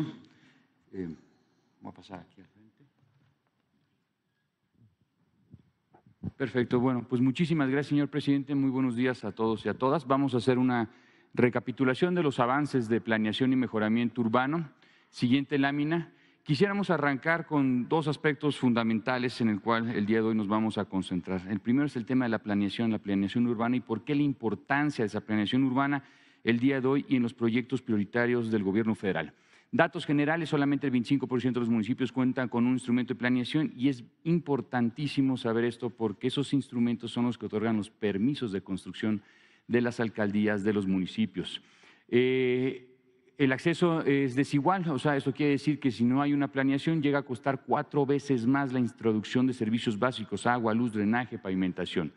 Eh, voy a pasar aquí al frente. Perfecto. Bueno, pues muchísimas gracias, señor presidente. Muy buenos días a todos y a todas. Vamos a hacer una recapitulación de los avances de planeación y mejoramiento urbano. Siguiente lámina. Quisiéramos arrancar con dos aspectos fundamentales en el cual el día de hoy nos vamos a concentrar. El primero es el tema de la planeación, la planeación urbana y por qué la importancia de esa planeación urbana el día de hoy y en los proyectos prioritarios del gobierno federal. Datos generales, solamente el 25% de los municipios cuentan con un instrumento de planeación y es importantísimo saber esto porque esos instrumentos son los que otorgan los permisos de construcción de las alcaldías de los municipios. Eh, el acceso es desigual, o sea, eso quiere decir que si no hay una planeación llega a costar cuatro veces más la introducción de servicios básicos, agua, luz, drenaje, pavimentación.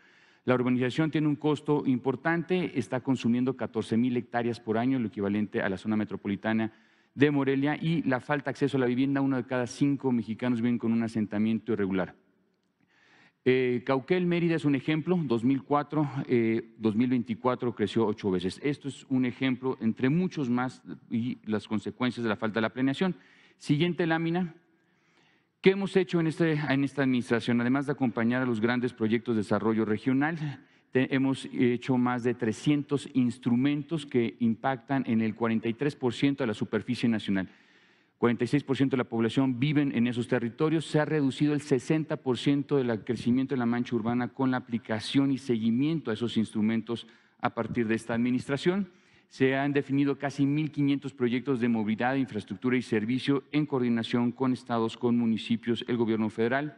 La urbanización tiene un costo importante, está consumiendo 14 mil hectáreas por año, lo equivalente a la zona metropolitana de Morelia, y la falta de acceso a la vivienda, uno de cada cinco mexicanos viven con un asentamiento irregular. Eh, Cauquel, Mérida es un ejemplo, 2004, 2024 eh, creció ocho veces. Esto es un ejemplo entre muchos más y las consecuencias de la falta de la planeación. Siguiente lámina. ¿Qué hemos hecho en, este, en esta administración? Además de acompañar a los grandes proyectos de desarrollo regional, hemos hecho más de 300 instrumentos que impactan en el 43% de la superficie nacional. 46% de la población viven en esos territorios. Se ha reducido el 60% del crecimiento de la mancha urbana con la aplicación y seguimiento a esos instrumentos a partir de esta administración se han definido casi 1.500 proyectos de movilidad, infraestructura y servicio en coordinación con estados, con municipios, el gobierno federal.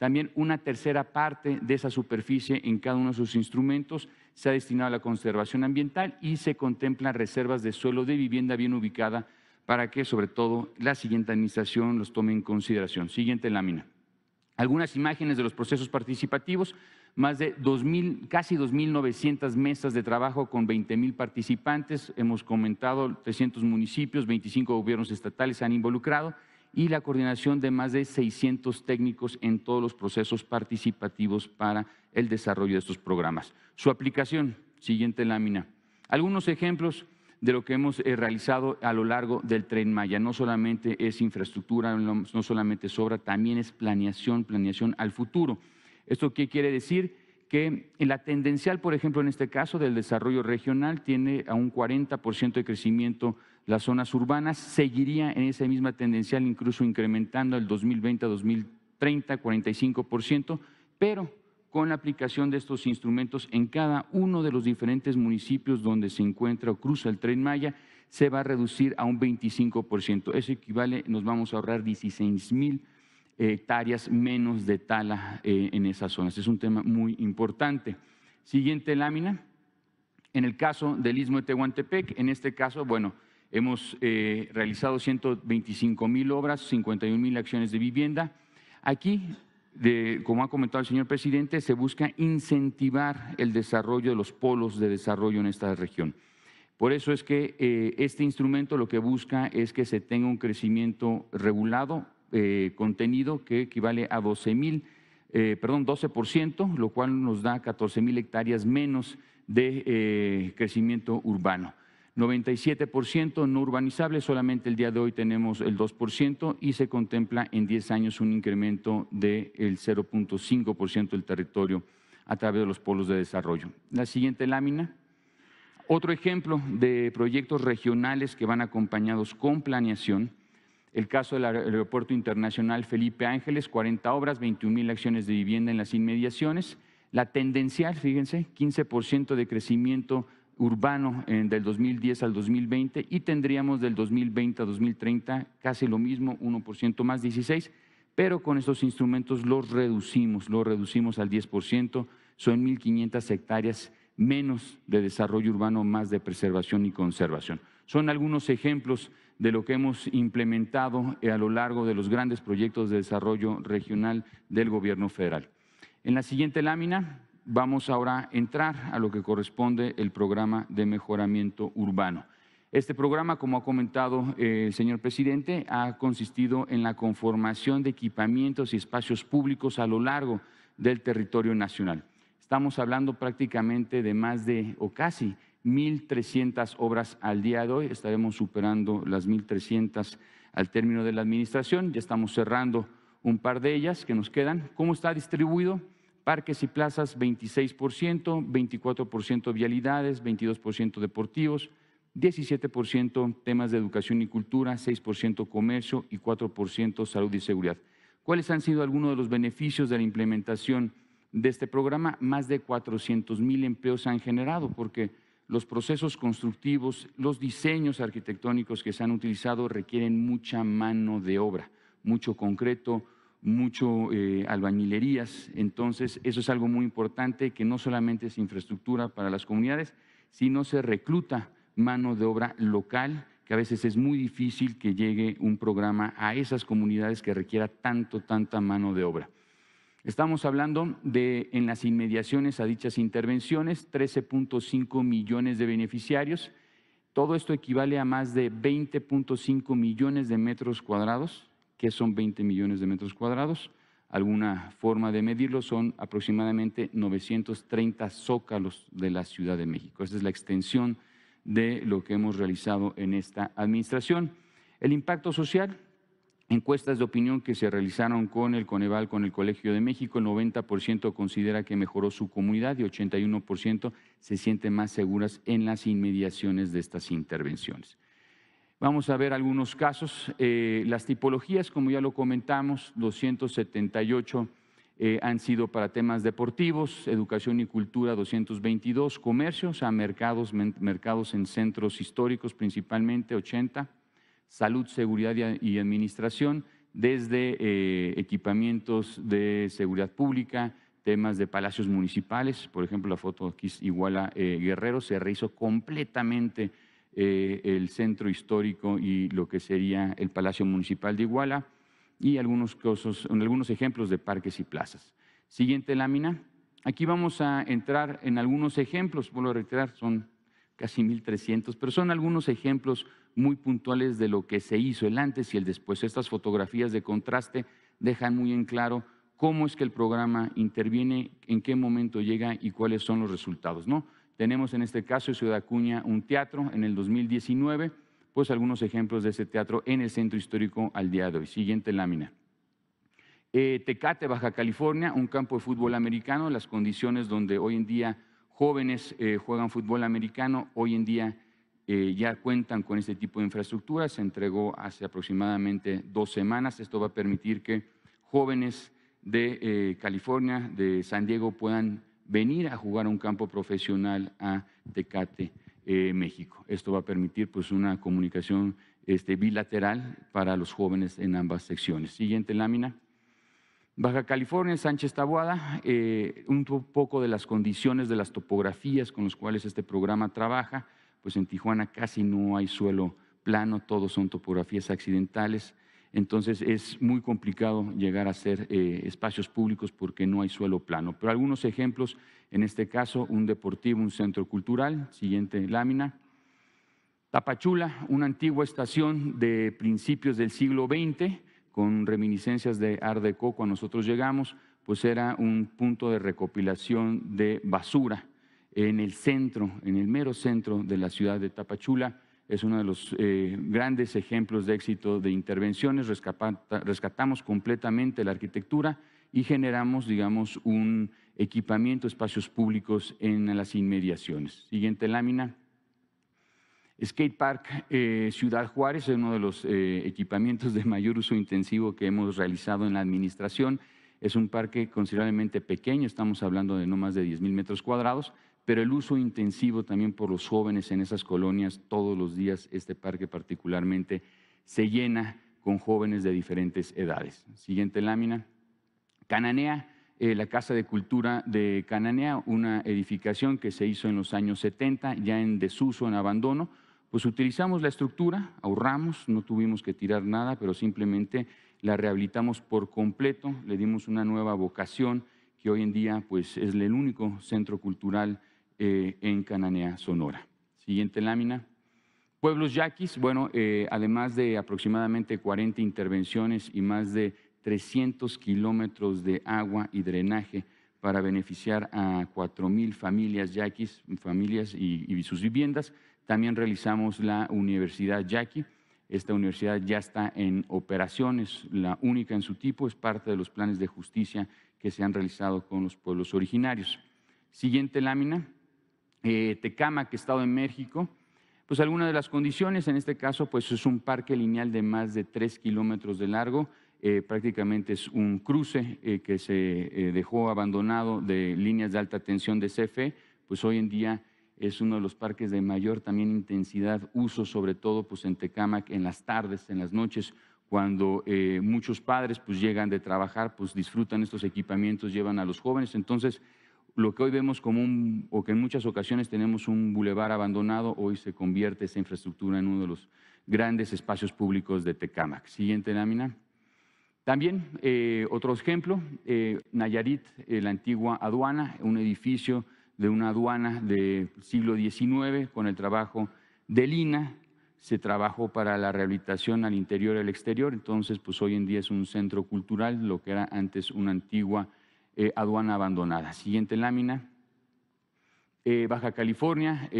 También una tercera parte de esa superficie en cada uno de sus instrumentos se ha destinado a la conservación ambiental y se contemplan reservas de suelo de vivienda bien ubicada para que, sobre todo, la siguiente administración los tome en consideración. Siguiente lámina. Algunas imágenes de los procesos participativos más de 2.000, casi 2.900 mesas de trabajo con 20.000 participantes. Hemos comentado 300 municipios, 25 gobiernos estatales se han involucrado y la coordinación de más de 600 técnicos en todos los procesos participativos para el desarrollo de estos programas. Su aplicación, siguiente lámina. Algunos ejemplos de lo que hemos eh, realizado a lo largo del Tren Maya. No solamente es infraestructura, no solamente es obra, también es planeación, planeación al futuro. ¿Esto qué quiere decir? Que la tendencial, por ejemplo, en este caso del desarrollo regional, tiene a un 40% de crecimiento las zonas urbanas, seguiría en esa misma tendencial, incluso incrementando el 2020 a 2030, 45%, pero con la aplicación de estos instrumentos en cada uno de los diferentes municipios donde se encuentra o cruza el tren Maya, se va a reducir a un 25%. Eso equivale, nos vamos a ahorrar 16 mil hectáreas menos de tala eh, en esas zonas. Es un tema muy importante. Siguiente lámina. En el caso del Istmo de Tehuantepec, en este caso, bueno, hemos eh, realizado 125 mil obras, 51 mil acciones de vivienda. Aquí, como ha comentado el señor presidente, se busca incentivar el desarrollo de los polos de desarrollo en esta región. Por eso es que eh, este instrumento lo que busca es que se tenga un crecimiento regulado, eh, contenido que equivale a 12 mil, eh, perdón, 12%, lo cual nos da 14 mil hectáreas menos de eh, crecimiento urbano. 97% no urbanizable, solamente el día de hoy tenemos el 2% y se contempla en 10 años un incremento del 0.5% del territorio a través de los polos de desarrollo. La siguiente lámina. Otro ejemplo de proyectos regionales que van acompañados con planeación el caso del Aeropuerto Internacional Felipe Ángeles, 40 obras, 21 mil acciones de vivienda en las inmediaciones. La tendencial, fíjense, 15% de crecimiento urbano del 2010 al 2020 y tendríamos del 2020 a 2030 casi lo mismo, 1% más 16, pero con estos instrumentos los reducimos, los reducimos al 10%, son 1.500 hectáreas menos de desarrollo urbano, más de preservación y conservación. Son algunos ejemplos de lo que hemos implementado a lo largo de los grandes proyectos de desarrollo regional del gobierno federal. En la siguiente lámina vamos ahora a entrar a lo que corresponde el programa de mejoramiento urbano. Este programa, como ha comentado eh, el señor presidente, ha consistido en la conformación de equipamientos y espacios públicos a lo largo del territorio nacional. Estamos hablando prácticamente de más de, o casi, 1.300 obras al día de hoy, estaremos superando las 1.300 al término de la administración. Ya estamos cerrando un par de ellas que nos quedan. ¿Cómo está distribuido? Parques y plazas 26%, 24% vialidades, 22% deportivos, 17% temas de educación y cultura, 6% comercio y 4% salud y seguridad. ¿Cuáles han sido algunos de los beneficios de la implementación de este programa? Más de 400 mil empleos se han generado porque los procesos constructivos, los diseños arquitectónicos que se han utilizado requieren mucha mano de obra, mucho concreto, mucho eh, albañilerías. Entonces, eso es algo muy importante, que no solamente es infraestructura para las comunidades, sino se recluta mano de obra local, que a veces es muy difícil que llegue un programa a esas comunidades que requiera tanto, tanta mano de obra. Estamos hablando de, en las inmediaciones a dichas intervenciones, 13.5 millones de beneficiarios. Todo esto equivale a más de 20.5 millones de metros cuadrados ¿Qué son 20 millones de metros cuadrados? Alguna forma de medirlo son aproximadamente 930 zócalos de la Ciudad de México. Esa es la extensión de lo que hemos realizado en esta administración. El impacto social, encuestas de opinión que se realizaron con el Coneval, con el Colegio de México, el 90% considera que mejoró su comunidad y 81% se siente más seguras en las inmediaciones de estas intervenciones. Vamos a ver algunos casos. Eh, las tipologías, como ya lo comentamos, 278 eh, han sido para temas deportivos, educación y cultura 222, comercio, o sea, mercados, mercados en centros históricos principalmente 80, salud, seguridad y administración, desde eh, equipamientos de seguridad pública, temas de palacios municipales, por ejemplo, la foto aquí es Iguala Guerrero, se rehizo completamente eh, el centro histórico y lo que sería el Palacio Municipal de Iguala y algunos, algunos ejemplos de parques y plazas. Siguiente lámina. Aquí vamos a entrar en algunos ejemplos, vuelvo a reiterar, son casi 1.300, pero son algunos ejemplos muy puntuales de lo que se hizo, el antes y el después. Estas fotografías de contraste dejan muy en claro cómo es que el programa interviene, en qué momento llega y cuáles son los resultados. ¿no? Tenemos en este caso Ciudad Acuña un teatro en el 2019, pues algunos ejemplos de ese teatro en el centro histórico al día de hoy. Siguiente lámina. Eh, Tecate, Baja California, un campo de fútbol americano, las condiciones donde hoy en día jóvenes eh, juegan fútbol americano, hoy en día eh, ya cuentan con este tipo de infraestructura, se entregó hace aproximadamente dos semanas, esto va a permitir que jóvenes de California, de San Diego puedan venir a jugar un campo profesional a Tecate, eh, México. Esto va a permitir pues, una comunicación este, bilateral para los jóvenes en ambas secciones. Siguiente lámina. Baja California, Sánchez Tabuada, eh, un poco de las condiciones de las topografías con las cuales este programa trabaja, pues en Tijuana casi no hay suelo plano, todos son topografías accidentales. Entonces es muy complicado llegar a ser eh, espacios públicos porque no hay suelo plano. Pero algunos ejemplos, en este caso, un deportivo, un centro cultural, siguiente lámina. Tapachula, una antigua estación de principios del siglo XX, con reminiscencias de Art Deco cuando nosotros llegamos, pues era un punto de recopilación de basura en el centro, en el mero centro de la ciudad de Tapachula es uno de los eh, grandes ejemplos de éxito de intervenciones. rescatamos completamente la arquitectura y generamos, digamos, un equipamiento, espacios públicos en las inmediaciones. Siguiente lámina. Skate Park eh, Ciudad Juárez es uno de los eh, equipamientos de mayor uso intensivo que hemos realizado en la administración. Es un parque considerablemente pequeño, estamos hablando de no más de 10 mil metros cuadrados, pero el uso intensivo también por los jóvenes en esas colonias, todos los días este parque particularmente se llena con jóvenes de diferentes edades. Siguiente lámina. Cananea, eh, la Casa de Cultura de Cananea, una edificación que se hizo en los años 70, ya en desuso, en abandono, pues utilizamos la estructura, ahorramos, no tuvimos que tirar nada, pero simplemente la rehabilitamos por completo, le dimos una nueva vocación que hoy en día pues, es el único centro cultural eh, en Cananea, Sonora. Siguiente lámina. Pueblos yaquis, bueno, eh, además de aproximadamente 40 intervenciones y más de 300 kilómetros de agua y drenaje para beneficiar a 4.000 familias yaquis, familias y, sus viviendas. También realizamos la Universidad Yaqui, Esta universidad ya está en operaciones, la única en su tipo, es parte de los planes de justicia que se han realizado con los pueblos originarios. Siguiente lámina, eh, Tecámac, Estado de México. Pues algunas de las condiciones, en este caso, pues es un parque lineal de más de tres kilómetros de largo, eh, prácticamente es un cruce eh, que se eh, dejó abandonado de líneas de alta tensión de CFE, pues hoy en día es uno de los parques de mayor también intensidad, uso sobre todo pues en Tecámac en las tardes, en las noches, cuando muchos padres pues llegan de trabajar, pues disfrutan estos equipamientos, llevan a los jóvenes, entonces lo que hoy vemos como un, o que en muchas ocasiones tenemos un bulevar abandonado, hoy se convierte esa infraestructura en uno de los grandes espacios públicos de Tecámac. Siguiente lámina. También eh, otro ejemplo, eh, Nayarit, eh, la antigua aduana, un edificio de una aduana del siglo XIX con el trabajo de Lina, se trabajó para la rehabilitación al interior y al exterior, entonces pues hoy en día es un centro cultural, lo que era antes una antigua aduana abandonada. Siguiente lámina, Baja California,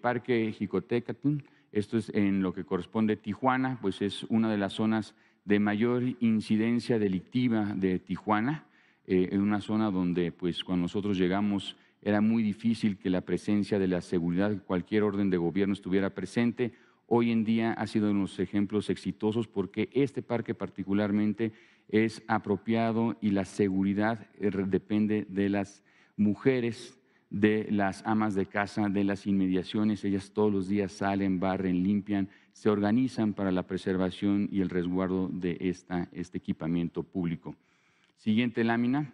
Parque Jicotecatl, esto es en lo que corresponde a Tijuana, pues es una de las zonas de mayor incidencia delictiva de Tijuana, eh, en una zona donde pues cuando nosotros llegamos era muy difícil que la presencia de la seguridad, cualquier orden de gobierno estuviera presente. Hoy en día ha sido uno de los ejemplos exitosos porque este parque particularmente es apropiado y la seguridad eh, depende de las mujeres de las amas de casa, de las inmediaciones. Ellas todos los días salen, barren, limpian, se organizan para la preservación y el resguardo de esta, este equipamiento público. Siguiente lámina.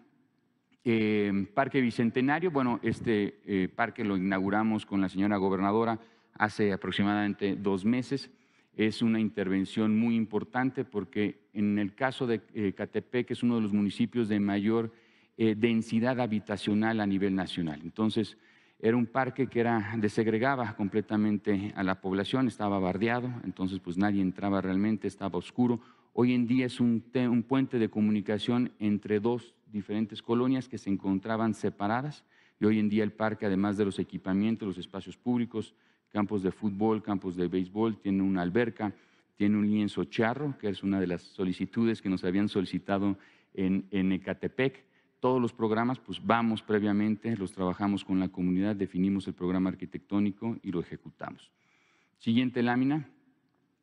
Eh, parque Bicentenario, bueno, este eh, parque lo inauguramos con la señora gobernadora hace aproximadamente dos meses. Es una intervención muy importante porque en el caso de eh, Catepec es uno de los municipios de mayor eh, densidad habitacional a nivel nacional. Entonces, era un parque que era, desegregaba completamente a la población, estaba bardeado, entonces pues nadie entraba realmente, estaba oscuro. Hoy en día es un, un puente de comunicación entre dos diferentes colonias que se encontraban separadas y hoy en día el parque, además de los equipamientos, los espacios públicos, campos de fútbol, campos de béisbol, tiene una alberca, tiene un lienzo charro, que es una de las solicitudes que nos habían solicitado en, en Ecatepec todos los programas, pues vamos previamente, los trabajamos con la comunidad, definimos el programa arquitectónico y lo ejecutamos. Siguiente lámina.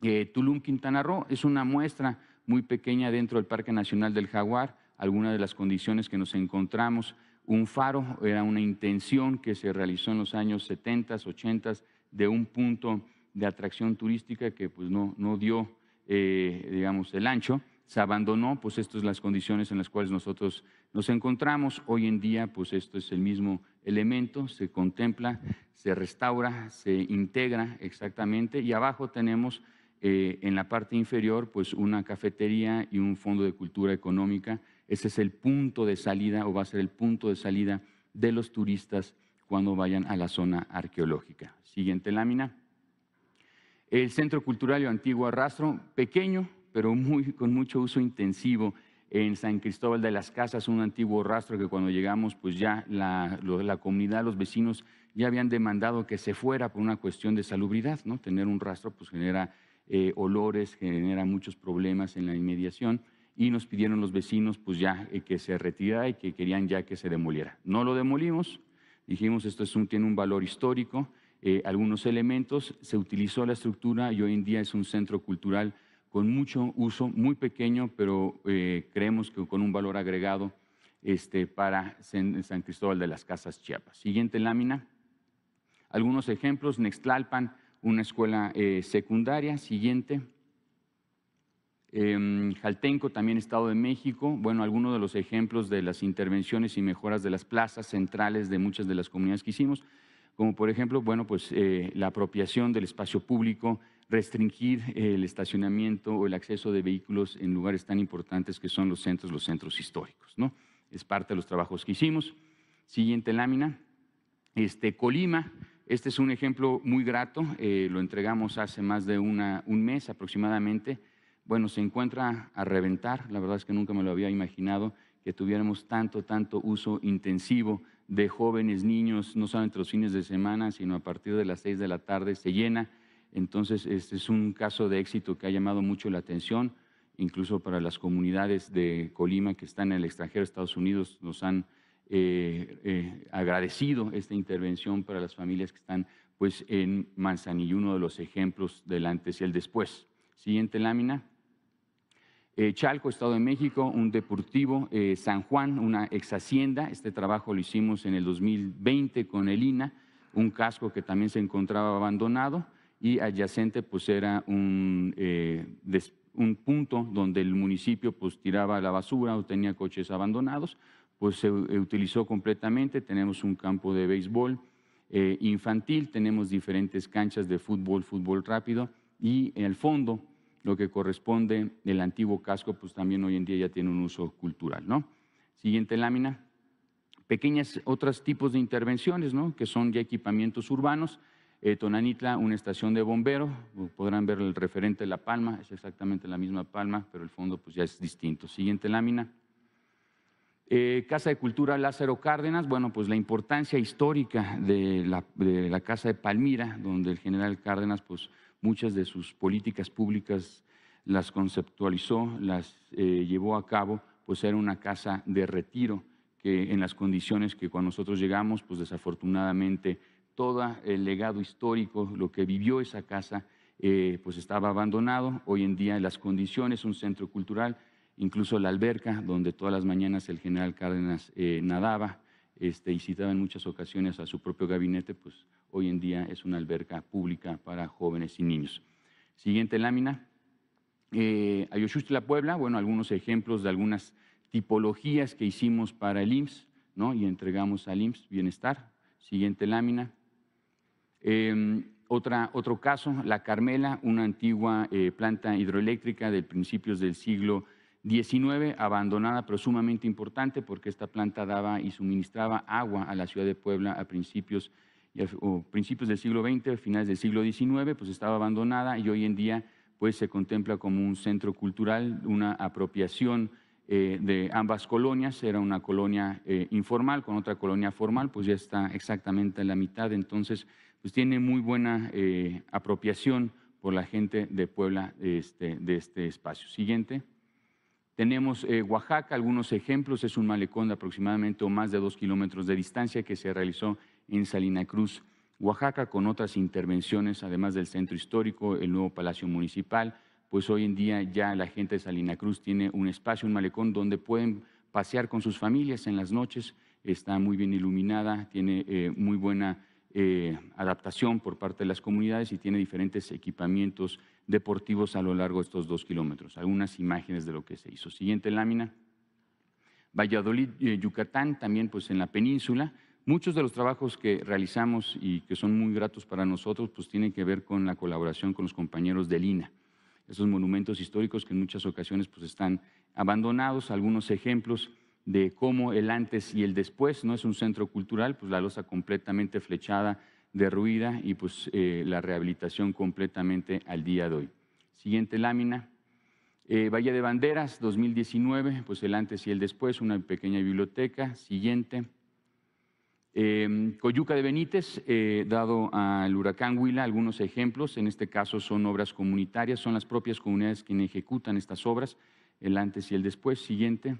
Eh, Tulum, Quintana Roo, es una muestra muy pequeña dentro del Parque Nacional del Jaguar, algunas de las condiciones que nos encontramos. Un faro era una intención que se realizó en los años 70, 80 de un punto de atracción turística que pues no, no dio, eh, digamos, el ancho se abandonó, pues estas son las condiciones en las cuales nosotros nos encontramos. Hoy en día, pues esto es el mismo elemento, se contempla, se restaura, se integra exactamente y abajo tenemos eh, en la parte inferior pues una cafetería y un fondo de cultura económica. Ese es el punto de salida o va a ser el punto de salida de los turistas cuando vayan a la zona arqueológica. Siguiente lámina. El Centro Cultural Antiguo Arrastro, pequeño, pero muy, con mucho uso intensivo en San Cristóbal de las Casas, un antiguo rastro que cuando llegamos, pues ya la, la, comunidad, los vecinos ya habían demandado que se fuera por una cuestión de salubridad, ¿no? Tener un rastro pues genera eh, olores, genera muchos problemas en la inmediación y nos pidieron los vecinos pues ya eh, que se retirara y que querían ya que se demoliera. No lo demolimos, dijimos esto tiene un valor histórico, eh, algunos elementos, se utilizó la estructura y hoy en día es un centro cultural con mucho uso, muy pequeño, pero eh, creemos que con un valor agregado este, para San Cristóbal de las Casas Chiapas. Siguiente lámina. Algunos ejemplos, Nextlalpan, una escuela eh, secundaria. Siguiente. Eh, Jaltenco, también Estado de México. Bueno, algunos de los ejemplos de las intervenciones y mejoras de las plazas centrales de muchas de las comunidades que hicimos, como por ejemplo, bueno, pues eh, la apropiación del espacio público, restringir el estacionamiento o el acceso de vehículos en lugares tan importantes que son los centros, los centros históricos. ¿no? Es parte de los trabajos que hicimos. Siguiente lámina. Este, Colima, este es un ejemplo muy grato, eh, lo entregamos hace más de una, un mes aproximadamente. Bueno, se encuentra a reventar, la verdad es que nunca me lo había imaginado que tuviéramos tanto, tanto uso intensivo de jóvenes, niños, no solamente los fines de semana, sino a partir de las seis de la tarde, se llena Entonces, este es un caso de éxito que ha llamado mucho la atención, incluso para las comunidades de Colima que están en el extranjero, Estados Unidos, nos han eh, eh, agradecido esta intervención para las familias que están pues, en Manzanillo, uno de los ejemplos del antes y el después. Siguiente lámina. Eh, Chalco, Estado de México, un deportivo, San Juan, una ex hacienda. Este trabajo lo hicimos en el 2020 con el INA, un casco que también se encontraba abandonado y adyacente pues era un, un punto donde el municipio pues tiraba la basura o tenía coches abandonados pues se utilizó completamente. Tenemos un campo de béisbol eh, infantil, tenemos diferentes canchas de fútbol, fútbol rápido y en el fondo lo que corresponde el antiguo casco, pues también hoy en día ya tiene un uso cultural, ¿no? Siguiente lámina. Pequeñas otros tipos de intervenciones, ¿no? Que son ya equipamientos urbanos. Eh, Tonanitla, una estación de bombero, podrán ver el referente de la palma, es exactamente la misma palma, pero el fondo pues ya es distinto. Siguiente lámina. Eh, Casa de Cultura Lázaro Cárdenas, bueno, pues la importancia histórica de la, Casa de Palmira, donde el general Cárdenas, pues muchas de sus políticas públicas las conceptualizó, las eh, llevó a cabo, pues era una casa de retiro que en las condiciones que cuando nosotros llegamos, pues desafortunadamente todo el legado histórico, lo que vivió esa casa, eh, pues estaba abandonado. Hoy en día las condiciones, un centro cultural, incluso la alberca donde todas las mañanas el general Cárdenas eh, nadaba este, y citaba en muchas ocasiones a su propio gabinete, pues hoy en día es una alberca pública para jóvenes y niños. Siguiente lámina. Eh, la Puebla, bueno, algunos ejemplos de algunas tipologías que hicimos para el IMSS, ¿no? Y entregamos al IMSS Bienestar. Siguiente lámina. Otra, otro caso, La Carmela, una antigua eh, planta hidroeléctrica de principios del siglo 19, abandonada pero sumamente importante porque esta planta daba y suministraba agua a la ciudad de Puebla a principios, o principios del siglo XX, finales del siglo XIX, pues estaba abandonada y hoy en día pues se contempla como un centro cultural, una apropiación eh, de ambas colonias, era una colonia eh, informal con otra colonia formal, pues ya está exactamente en la mitad, entonces pues tiene muy buena eh, apropiación por la gente de Puebla este, de este espacio. Siguiente. Tenemos Oaxaca, algunos ejemplos, es un malecón de aproximadamente o más de dos kilómetros de distancia que se realizó en Salina Cruz, Oaxaca, con otras intervenciones, además del centro histórico, el nuevo Palacio Municipal, pues hoy en día ya la gente de Salina Cruz tiene un espacio, un malecón donde pueden pasear con sus familias en las noches, está muy bien iluminada, tiene eh, muy buena eh, adaptación por parte de las comunidades y tiene diferentes equipamientos deportivos a lo largo de estos dos kilómetros. Algunas imágenes de lo que se hizo. Siguiente lámina. Valladolid, eh, Yucatán, también pues en la península. Muchos de los trabajos que realizamos y que son muy gratos para nosotros, pues tienen que ver con la colaboración con los compañeros de Lina. Esos monumentos históricos que en muchas ocasiones pues están abandonados. Algunos ejemplos de cómo el antes y el después, no es un centro cultural, pues la losa completamente flechada, derruida y pues eh, la rehabilitación completamente al día de hoy. Siguiente lámina. Eh, Valle de Banderas, 2019, pues el antes y el después, una pequeña biblioteca. Siguiente. Eh, Coyuca de Benítez, dado al huracán Huila, algunos ejemplos, en este caso son obras comunitarias, son las propias comunidades quienes ejecutan estas obras, el antes y el después. Siguiente.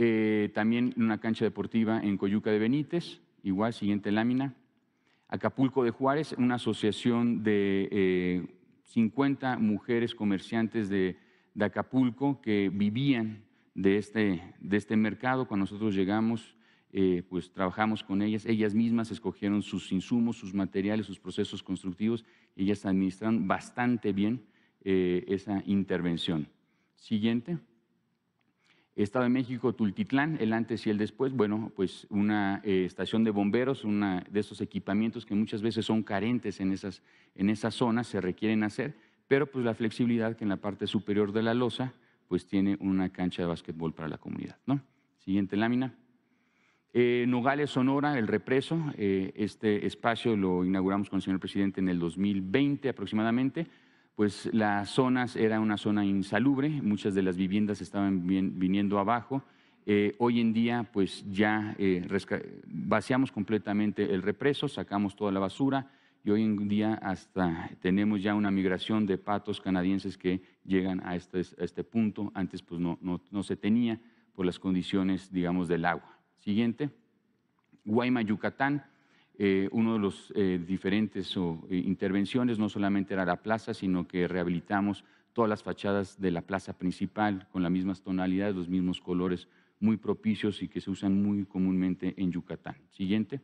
Eh, también una cancha deportiva en Coyuca de Benítez, igual, siguiente lámina. Acapulco de Juárez, una asociación de 50 eh, mujeres comerciantes de, Acapulco que vivían de este, de este mercado. Cuando nosotros llegamos, eh, pues trabajamos con ellas. Ellas mismas escogieron sus insumos, sus materiales, sus procesos constructivos. Ellas administraron bastante bien esa intervención. Siguiente. Estado de México, Tultitlán, el antes y el después, bueno, pues una eh, estación de bomberos, una de esos equipamientos que muchas veces son carentes en esas, en esas zonas, se requieren hacer, pero pues la flexibilidad que en la parte superior de la losa, pues tiene una cancha de básquetbol para la comunidad, ¿no? Siguiente lámina. Eh, Nogales, Sonora, el represo, eh, este espacio lo inauguramos con el señor presidente en el 2020 aproximadamente, pues las zonas era una zona insalubre, muchas de las viviendas estaban viniendo abajo. Eh, hoy en día, pues ya vaciamos completamente el represo, sacamos toda la basura y hoy en día hasta tenemos ya una migración de patos canadienses que llegan a este, este punto. Antes pues no, no, se tenía por las condiciones, digamos, del agua. Siguiente. Guayma, Yucatán. Eh, uno de los eh, diferentes intervenciones no solamente era la plaza, sino que rehabilitamos todas las fachadas de la plaza principal con las mismas tonalidades, los mismos colores muy propicios y que se usan muy comúnmente en Yucatán. Siguiente.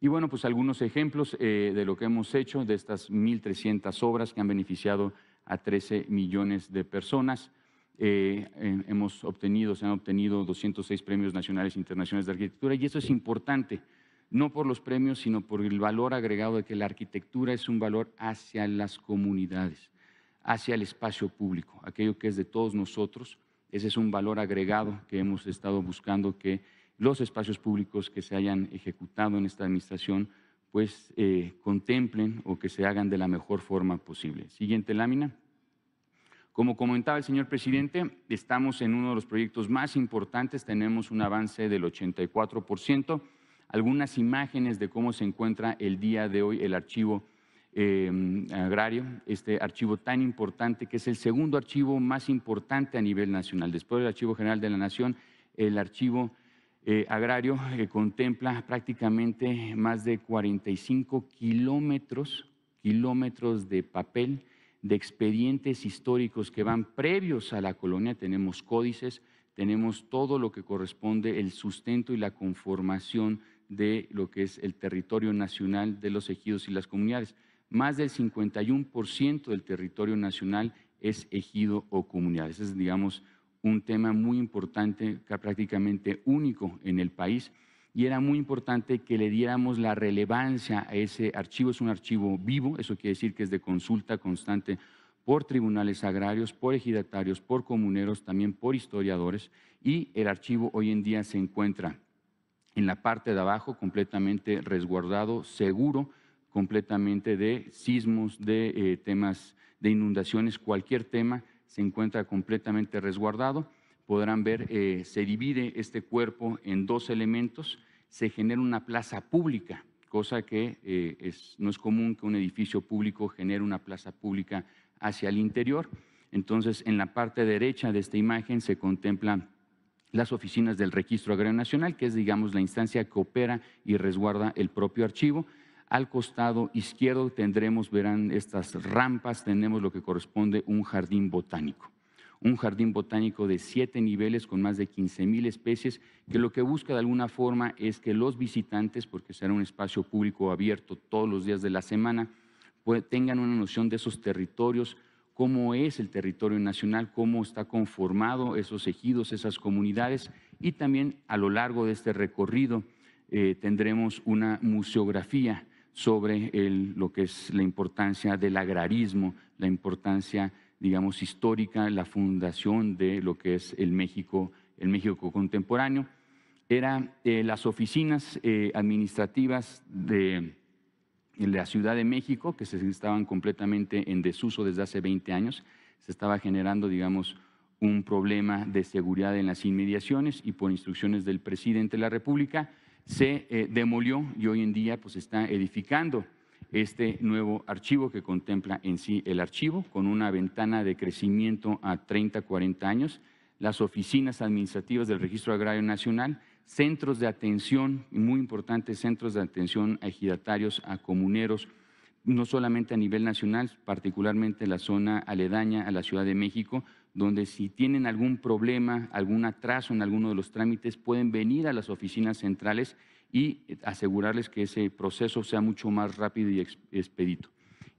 Y bueno, pues algunos ejemplos eh, de lo que hemos hecho, de estas 1.300 obras que han beneficiado a 13 millones de personas. Eh, hemos obtenido, se han obtenido 206 premios nacionales e internacionales de arquitectura y eso es importante, no por los premios, sino por el valor agregado de que la arquitectura es un valor hacia las comunidades, hacia el espacio público, aquello que es de todos nosotros. Ese es un valor agregado que hemos estado buscando que los espacios públicos que se hayan ejecutado en esta administración pues eh, contemplen o que se hagan de la mejor forma posible. Siguiente lámina. Como comentaba el señor presidente, estamos en uno de los proyectos más importantes, tenemos un avance del 84%. Algunas imágenes de cómo se encuentra el día de hoy el archivo em, agrario, este archivo tan importante que es el segundo archivo más importante a nivel nacional. Después del Archivo General de la Nación, el archivo eh, agrario que contempla prácticamente más de 45 kilómetros, kilómetros de papel, de expedientes históricos que van previos a la colonia. Tenemos códices, tenemos todo lo que corresponde, el sustento y la conformación de lo que es el territorio nacional de los ejidos y las comunidades. Más del 51% del territorio nacional es ejido o comunidad. Ese es, digamos, un tema muy importante, prácticamente único en el país, y era muy importante que le diéramos la relevancia a ese archivo. Es un archivo vivo, eso quiere decir que es de consulta constante por tribunales agrarios, por ejidatarios, por comuneros, también por historiadores, y el archivo hoy en día se encuentra en la parte de abajo completamente resguardado, seguro, completamente de sismos, de eh, temas de inundaciones, cualquier tema se encuentra completamente resguardado. Podrán ver, eh, se divide este cuerpo en dos elementos, se genera una plaza pública, cosa que eh, no es común que un edificio público genere una plaza pública hacia el interior. Entonces, en la parte derecha de esta imagen se contemplan las oficinas del Registro Agrario Nacional, que es, digamos, la instancia que opera y resguarda el propio archivo. Al costado izquierdo tendremos, verán estas rampas, tenemos lo que corresponde un jardín botánico. Un jardín botánico de siete niveles con más de 15 mil especies, que lo que busca de alguna forma es que los visitantes, porque será un espacio público abierto todos los días de la semana, pues, tengan una noción de esos territorios, cómo es el territorio nacional, cómo está conformado esos ejidos, esas comunidades, y también a lo largo de este recorrido eh, tendremos una museografía sobre lo que es la importancia del agrarismo, la importancia, digamos, histórica, la fundación de lo que es el México, el México contemporáneo. Eran eh, las oficinas eh, administrativas de, la Ciudad de México, que se estaban completamente en desuso desde hace 20 años. Se estaba generando, digamos, un problema de seguridad en las inmediaciones y por instrucciones del presidente de la República se eh, demolió y hoy en día pues está edificando este nuevo archivo que contempla en sí el archivo con una ventana de crecimiento a 30, 40 años, las oficinas administrativas del Registro Agrario Nacional, centros de atención, muy importantes centros de atención a ejidatarios, a comuneros, no solamente a nivel nacional, particularmente en la zona aledaña a la Ciudad de México, donde si tienen algún problema, algún atraso en alguno de los trámites, pueden venir a las oficinas centrales y asegurarles que ese proceso sea mucho más rápido y expedito.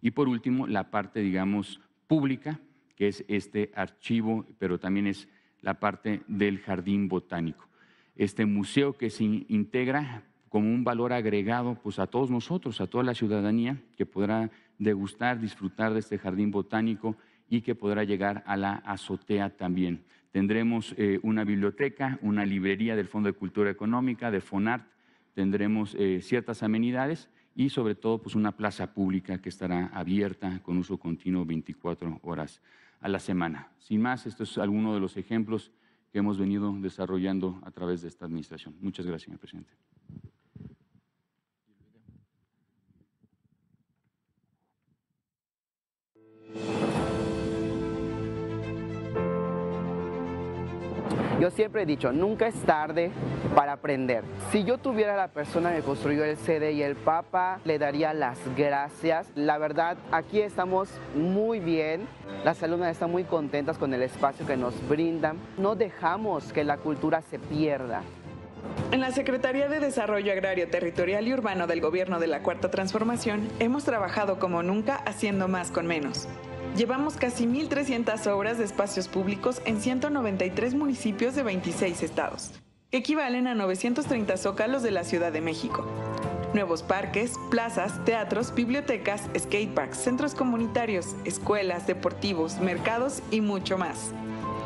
Y por último, la parte, digamos, pública, que es este archivo, pero también es la parte del jardín botánico. Este museo que se integra como un valor agregado pues, a todos nosotros, a toda la ciudadanía, que podrá degustar, disfrutar de este jardín botánico y que podrá llegar a la azotea también. Tendremos eh, una biblioteca, una librería del Fondo de Cultura Económica, de FONART, tendremos eh, ciertas amenidades y sobre todo pues una plaza pública que estará abierta con uso continuo 24 horas a la semana. Sin más, esto es alguno de los ejemplos que hemos venido desarrollando a través de esta administración. Muchas gracias, señor presidente. Siempre he dicho, nunca es tarde para aprender. Si yo tuviera la persona que construyó el CD y el Papa, le daría las gracias. La verdad, aquí estamos muy bien. Las alumnas están muy contentas con el espacio que nos brindan. No dejamos que la cultura se pierda. En la Secretaría de Desarrollo Agrario Territorial y Urbano del Gobierno de la Cuarta Transformación hemos trabajado como nunca haciendo más con menos. Llevamos casi 1.300 obras de espacios públicos en 193 municipios de 26 estados, que equivalen a 930 zócalos de la Ciudad de México. Nuevos parques, plazas, teatros, bibliotecas, skateparks, centros comunitarios, escuelas, deportivos, mercados y mucho más.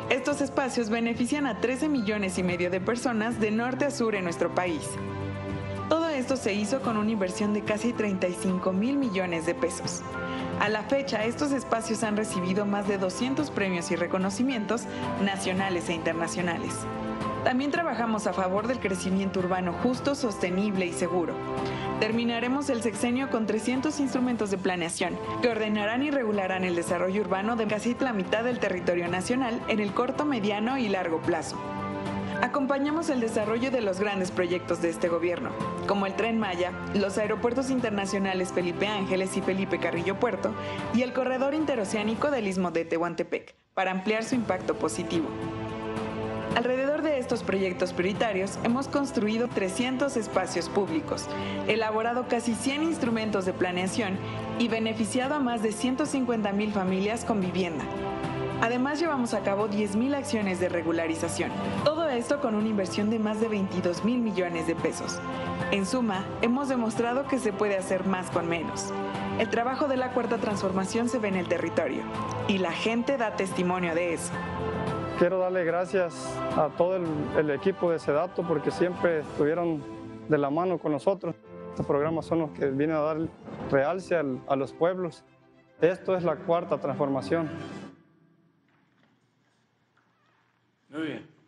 Estos espacios benefician a 13 millones y medio de personas de norte a sur en nuestro país. Todo esto se hizo con una inversión de casi 35 mil millones de pesos. A la fecha, estos espacios han recibido más de 200 premios y reconocimientos nacionales e internacionales. También trabajamos a favor del crecimiento urbano justo, sostenible y seguro. Terminaremos el sexenio con 300 instrumentos de planeación que ordenarán y regularán el desarrollo urbano de casi la mitad del territorio nacional en el corto, mediano y largo plazo. Acompañamos el desarrollo de los grandes proyectos de este gobierno, como el Tren Maya, los aeropuertos internacionales Felipe Ángeles y Felipe Carrillo Puerto y el corredor interoceánico del Istmo de Tehuantepec, para ampliar su impacto positivo. Alrededor de estos proyectos prioritarios hemos construido 300 espacios públicos, elaborado casi 100 instrumentos de planeación y beneficiado a más de 150.000 familias con vivienda, Además, llevamos a cabo 10.000 acciones de regularización. Todo esto con una inversión de más de 22 mil millones de pesos. En suma, hemos demostrado que se puede hacer más con menos. El trabajo de la cuarta transformación se ve en el territorio y la gente da testimonio de eso. Quiero darle gracias a todo el, equipo de Sedato porque siempre estuvieron de la mano con nosotros. Estos programas son los que vienen a dar realce a los pueblos. Esto es la cuarta transformación. Oh, Muy bien.